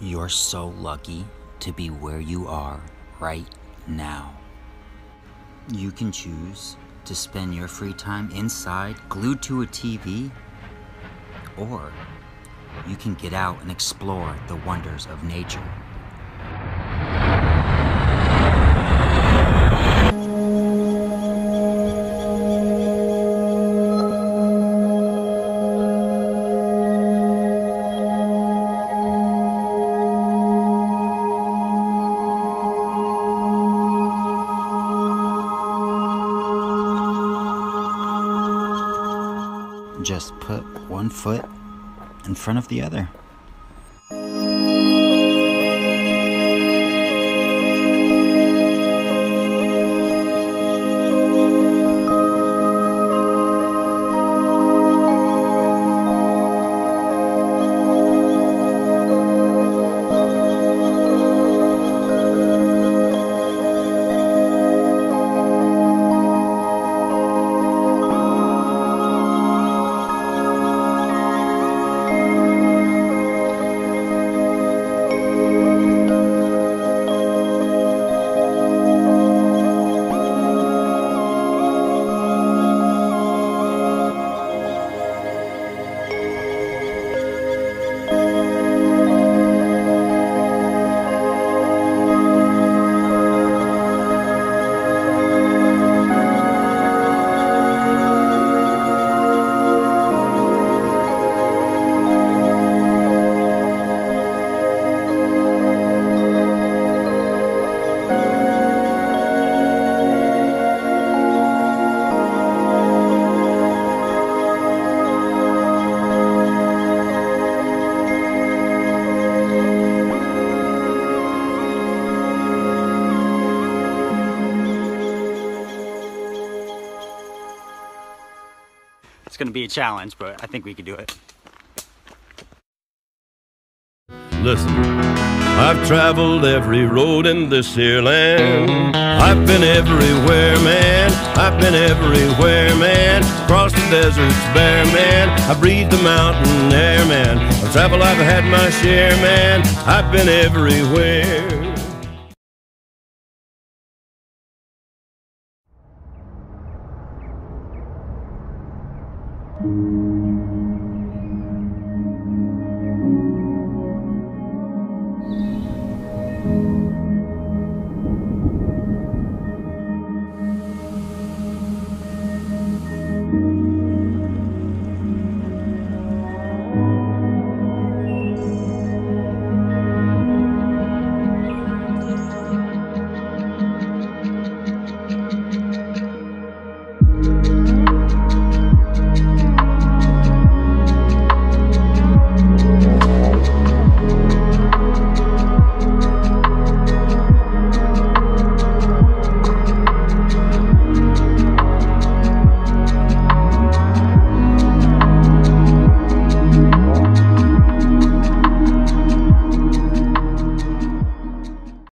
You're so lucky to be where you are right now. You can choose to spend your free time inside, glued to a TV, or you can get out and explore the wonders of nature. Just put one foot in front of the other. Going to be a challenge, but I think we could do it. Listen, I've traveled every road in this here land. I've been everywhere, man. I've been everywhere, man. Across the deserts bare, man. I breathe the mountain air, man. I've traveled, I've had my share, man. I've been everywhere.